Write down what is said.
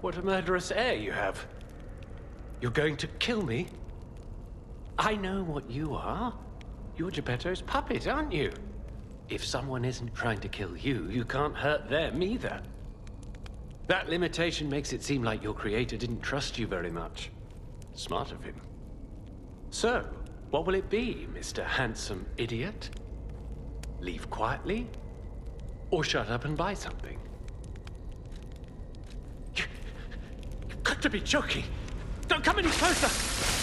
What a murderous air you have. You're going to kill me? I know what you are. You're Geppetto's puppet, aren't you? If someone isn't trying to kill you, you can't hurt them either. That limitation makes it seem like your creator didn't trust you very much. Smart of him. So, what will it be, Mr. Handsome Idiot? Leave quietly? Or shut up and buy something? To be joking! Don't come any closer!